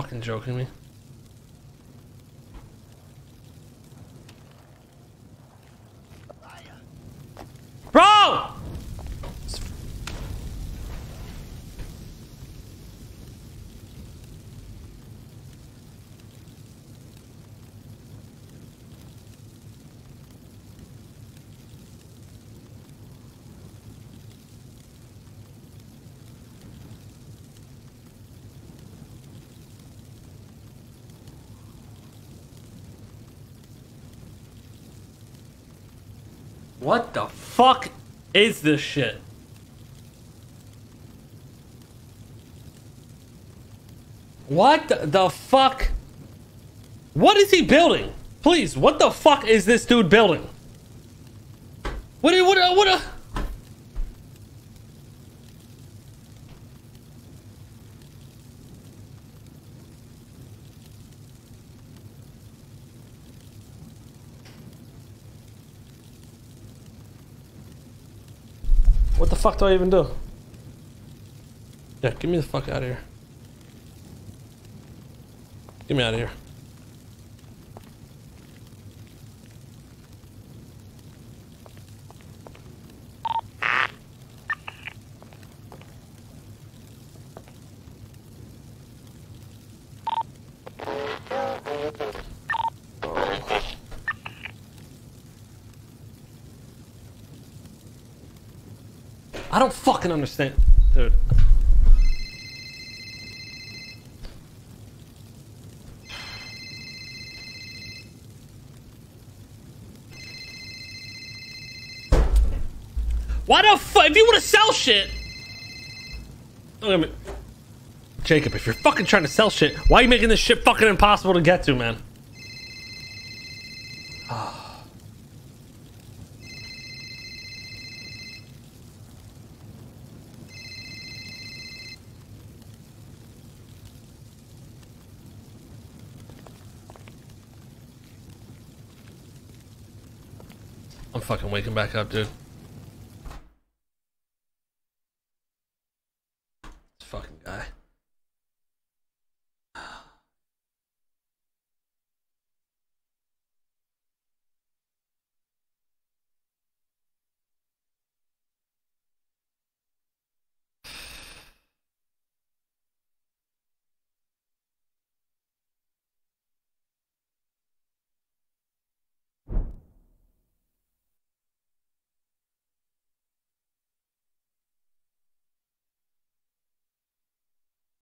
fucking joking me? What the fuck is this shit? What the, fuck? What is he building? Please, what the fuck is this dude building? What what what What the fuck do I even do? Yeah, get me the fuck out of here. Get me out of here. I don't fucking understand, dude. Why the fuck? If you want to sell shit, look at me, Jacob. If you're fucking trying to sell shit, why are you making this shit fucking impossible to get to, man? Ah. I'm fucking waking back up, dude. This fucking guy.